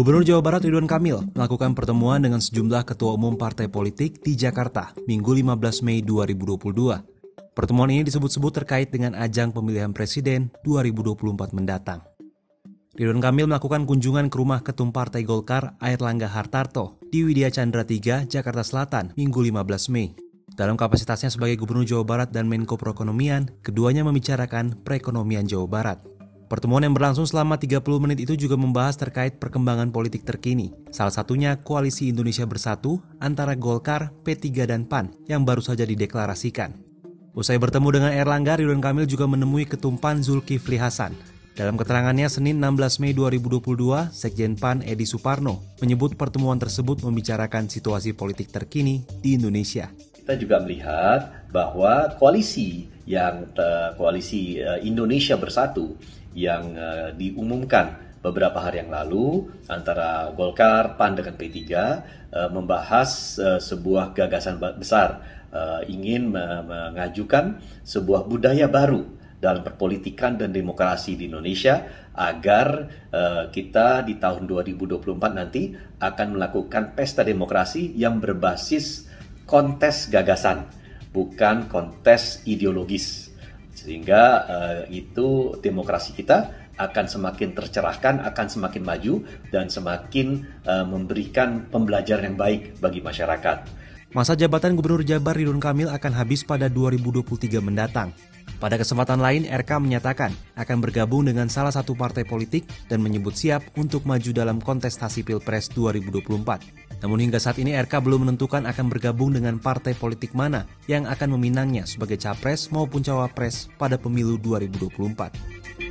Gubernur Jawa Barat Ridwan Kamil melakukan pertemuan dengan sejumlah ketua umum partai politik di Jakarta Minggu 15 Mei 2022. Pertemuan ini disebut-sebut terkait dengan ajang pemilihan presiden 2024 mendatang. Ridwan Kamil melakukan kunjungan ke rumah Ketum Partai Golkar Air Langga Hartarto di Widya Chandra 3, Jakarta Selatan, Minggu 15 Mei. Dalam kapasitasnya sebagai Gubernur Jawa Barat dan Menko Perekonomian, keduanya membicarakan perekonomian Jawa Barat. Pertemuan yang berlangsung selama 30 menit itu juga membahas terkait perkembangan politik terkini. Salah satunya Koalisi Indonesia Bersatu antara Golkar, P3 dan PAN yang baru saja dideklarasikan. Usai bertemu dengan Erlangga, Ridwan Kamil juga menemui Ketumpan Zulkifli Hasan. Dalam keterangannya Senin 16 Mei 2022, Sekjen PAN Edi Suparno menyebut pertemuan tersebut membicarakan situasi politik terkini di Indonesia. Kita juga melihat bahwa koalisi yang koalisi eh, Indonesia Bersatu yang uh, diumumkan beberapa hari yang lalu antara Golkar, PAN dengan P3 uh, membahas sebuah gagasan besar ingin mengajukan sebuah budaya baru dalam perpolitikan dan demokrasi di Indonesia agar uh, kita di tahun 2024 nanti akan melakukan pesta demokrasi yang berbasis kontes gagasan bukan kontes ideologis sehingga uh, itu demokrasi kita akan semakin tercerahkan, akan semakin maju dan semakin uh, memberikan pembelajaran yang baik bagi masyarakat. Masa jabatan Gubernur Jabar Ridwan Kamil akan habis pada 2023 mendatang. Pada kesempatan lain, RK menyatakan akan bergabung dengan salah satu partai politik dan menyebut siap untuk maju dalam kontestasi Pilpres 2024. Namun hingga saat ini RK belum menentukan akan bergabung dengan partai politik mana yang akan meminangnya sebagai capres maupun cawapres pada pemilu 2024.